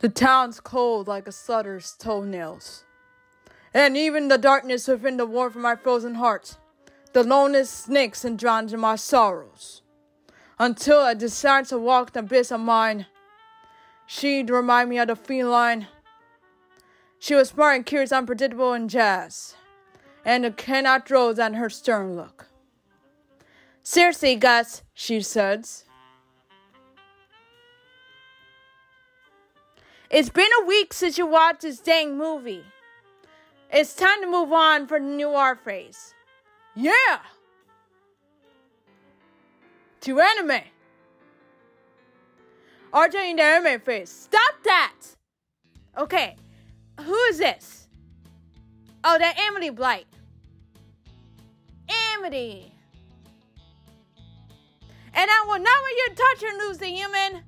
The town's cold like a sutter's toenails. And even the darkness within the warmth of my frozen heart, the loneliness snakes and drowns in my sorrows. Until I decide to walk the abyss of mine, she'd remind me of the feline. She was smart and curious, unpredictable and jazz, and a cannot rose and her stern look. Seriously, Gus, she says. It's been a week since you watched this dang movie. It's time to move on for the new R phrase. Yeah! To anime. RJ in the anime phase. Stop that! Okay, who is this? Oh, that Emily Blight. Amity. And I will not let you touch her, Luz the human.